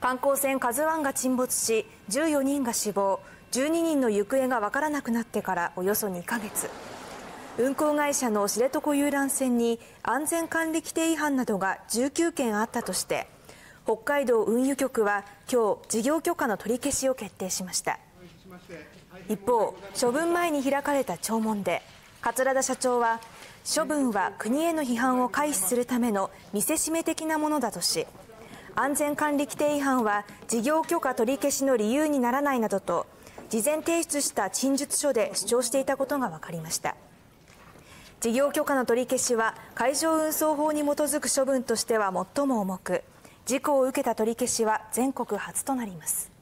観光船「カズワンが沈没し14人が死亡12人の行方が分からなくなってからおよそ2ヶ月。運航会社の知床遊覧船に安全管理規程違反などが19件あったとして北海道運輸局は今日事業許可の取り消しを決定しました。一方処分前に開かれた聴聞で桂田社長は処分は国への批判を回避するための見せしめ的なものだとし安全管理規定違反は事業許可取り消しの理由にならないなどと事前提出した陳述書で主張していたことが分かりました。事業許可の取り消しは海上運送法に基づく処分としては最も重く事故を受けた取り消しは全国初となります。